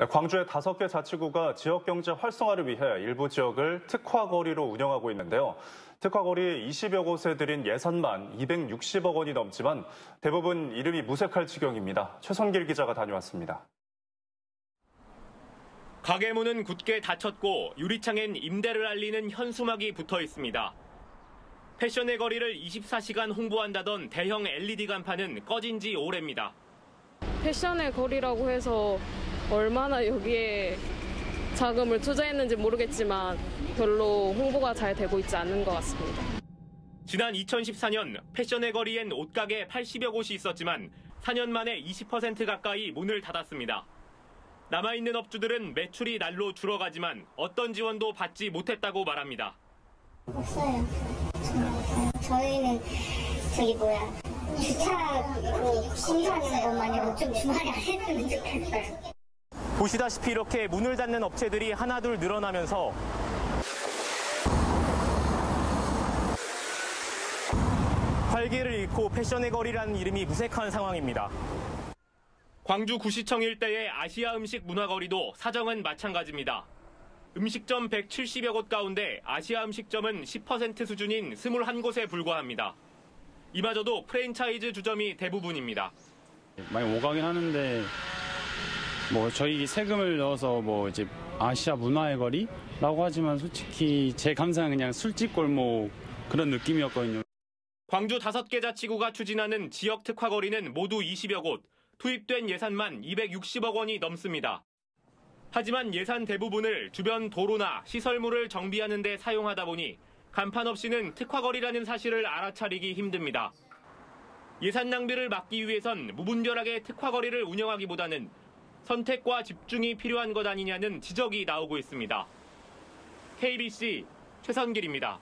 네, 광주의 다섯 개 자치구가 지역 경제 활성화를 위해 일부 지역을 특화거리로 운영하고 있는데요. 특화거리 20여 곳에 들인 예산만 260억 원이 넘지만 대부분 이름이 무색할 지경입니다. 최선길 기자가 다녀왔습니다. 가게 문은 굳게 닫혔고 유리창엔 임대를 알리는 현수막이 붙어 있습니다. 패션의 거리를 24시간 홍보한다던 대형 LED 간판은 꺼진 지 오래입니다. 패션의 거리라고 해서 얼마나 여기에 자금을 투자했는지 모르겠지만 별로 홍보가 잘 되고 있지 않는 것 같습니다. 지난 2014년 패션의 거리엔 옷가게 80여 곳이 있었지만 4년 만에 20% 가까이 문을 닫았습니다. 남아있는 업주들은 매출이 날로 줄어가지만 어떤 지원도 받지 못했다고 말합니다. 없어요. 저희는 저기 뭐야 주차 그 심사하는 것만이라도 좀 주말에 안 했으면 좋겠어요. 보시다시피 이렇게 문을 닫는 업체들이 하나둘 늘어나면서 활기를 잃고 패션의 거리라는 이름이 무색한 상황입니다. 광주 구시청 일대의 아시아 음식 문화거리도 사정은 마찬가지입니다. 음식점 170여 곳 가운데 아시아 음식점은 10% 수준인 21곳에 불과합니다. 이마저도 프랜차이즈 주점이 대부분입니다. 많이 오가긴 하는데 뭐 저희 세금을 넣어서 뭐 이제 아시아 문화의 거리라고 하지만 솔직히 제 감상은 그냥 술집 골목 그런 느낌이었거든요. 광주 다섯 개 자치구가 추진하는 지역 특화 거리는 모두 20여 곳, 투입된 예산만 260억 원이 넘습니다. 하지만 예산 대부분을 주변 도로나 시설물을 정비하는 데 사용하다 보니 간판 없이는 특화거리라는 사실을 알아차리기 힘듭니다. 예산 낭비를 막기 위해선 무분별하게 특화거리를 운영하기보다는 선택과 집중이 필요한 것 아니냐는 지적이 나오고 있습니다. KBC 최선길입니다.